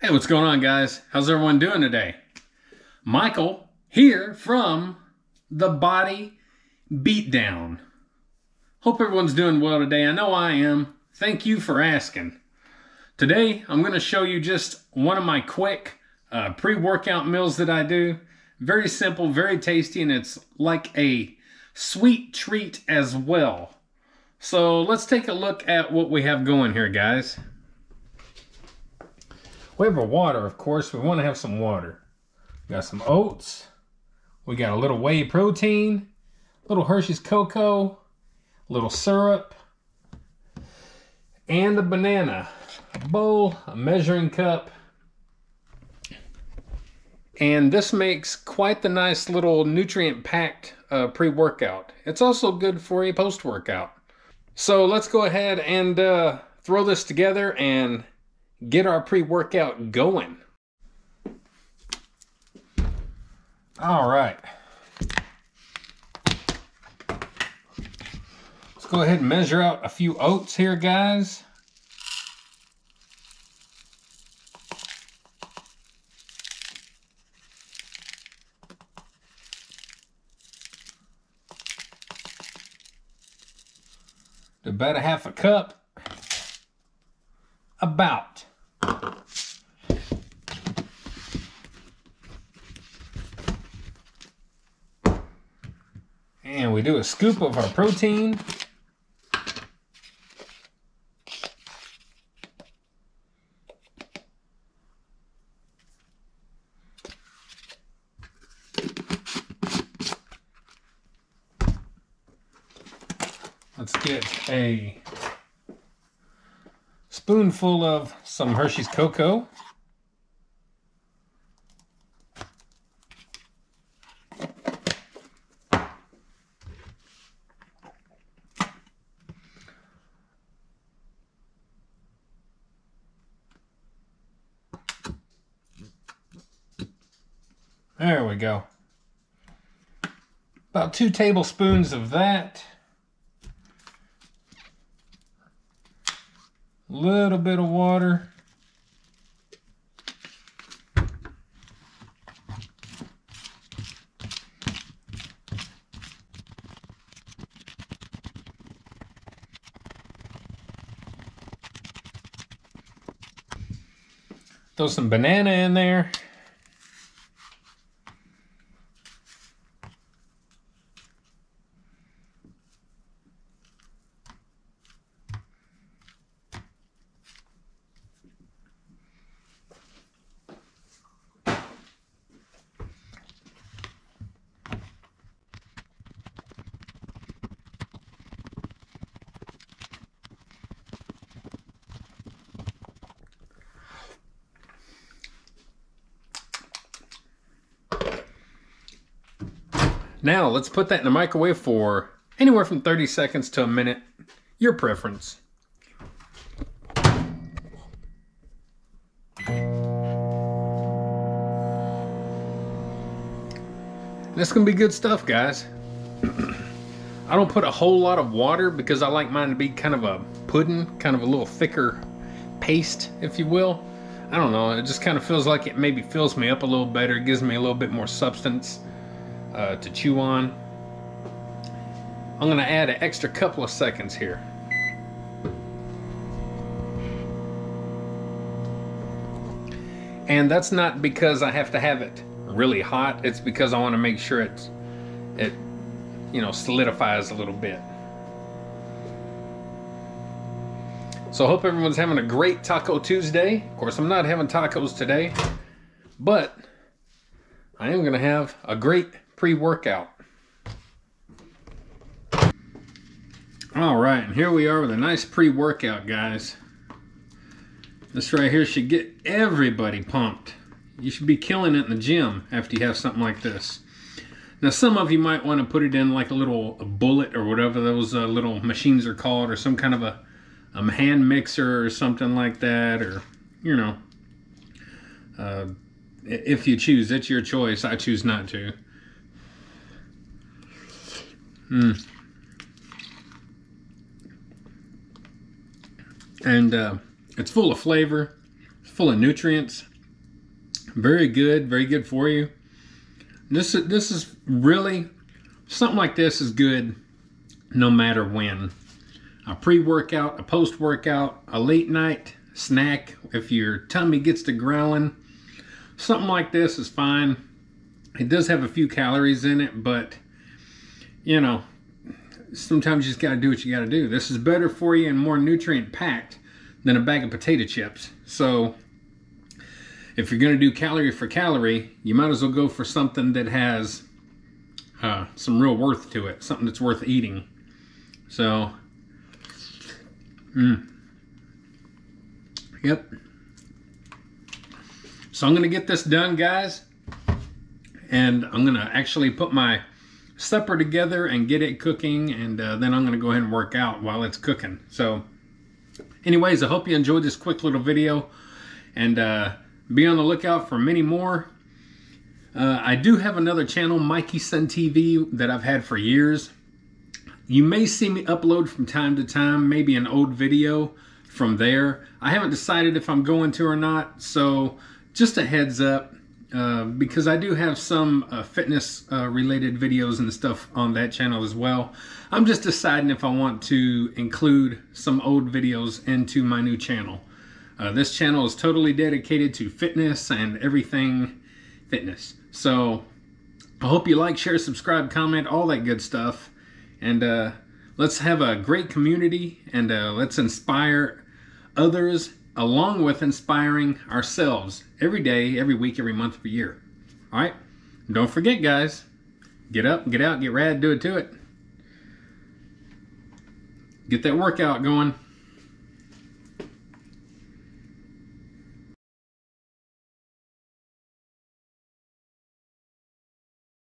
Hey, what's going on, guys? How's everyone doing today? Michael here from The Body Beatdown. Hope everyone's doing well today. I know I am. Thank you for asking. Today, I'm going to show you just one of my quick uh, pre workout meals that I do. Very simple, very tasty, and it's like a sweet treat as well. So let's take a look at what we have going here, guys. We have our water, of course. We want to have some water. We got some oats. We got a little whey protein, little Hershey's cocoa, little syrup, and a banana, a bowl, a measuring cup. And this makes quite the nice little nutrient packed uh, pre workout. It's also good for a post workout. So let's go ahead and uh, throw this together and get our pre workout going. All right. Let's go ahead and measure out a few oats here, guys. About a half a cup. About. And we do a scoop of our protein. Let's get a spoonful of some Hershey's cocoa. There we go. About two tablespoons of that. little bit of water. Throw some banana in there. Now let's put that in the microwave for anywhere from 30 seconds to a minute, your preference. This gonna be good stuff, guys. I don't put a whole lot of water because I like mine to be kind of a pudding, kind of a little thicker paste, if you will. I don't know, it just kind of feels like it maybe fills me up a little better, gives me a little bit more substance uh, to chew on. I'm to add an extra couple of seconds here. And that's not because I have to have it really hot. It's because I want to make sure it's, it, you know, solidifies a little bit. So I hope everyone's having a great Taco Tuesday. Of course, I'm not having tacos today, but I am going to have a great pre-workout. All right, and here we are with a nice pre-workout, guys. This right here should get everybody pumped. You should be killing it in the gym after you have something like this. Now, some of you might want to put it in like a little bullet or whatever those uh, little machines are called, or some kind of a, a hand mixer or something like that, or, you know, uh, if you choose, it's your choice. I choose not to. Mm. And uh, it's full of flavor, full of nutrients. Very good, very good for you. This is this is really something like this is good no matter when. A pre-workout, a post-workout, a late night snack if your tummy gets to growling. Something like this is fine. It does have a few calories in it, but you know, sometimes you just got to do what you got to do. This is better for you and more nutrient packed than a bag of potato chips. So if you're going to do calorie for calorie, you might as well go for something that has uh, some real worth to it, something that's worth eating. So, mm. yep. So I'm going to get this done, guys. And I'm going to actually put my supper together and get it cooking. And uh, then I'm going to go ahead and work out while it's cooking. So, anyways, I hope you enjoyed this quick little video. And, uh, be on the lookout for many more. Uh, I do have another channel, Mikieson TV, that I've had for years. You may see me upload from time to time, maybe an old video from there. I haven't decided if I'm going to or not, so just a heads up. Uh, because I do have some uh, fitness uh, related videos and stuff on that channel as well. I'm just deciding if I want to include some old videos into my new channel. Uh, this channel is totally dedicated to fitness and everything fitness. So I hope you like, share, subscribe, comment, all that good stuff. And uh, let's have a great community and uh, let's inspire others along with inspiring ourselves every day, every week, every month, every year. All right? Don't forget, guys, get up, get out, get rad, do it to it. Get that workout going.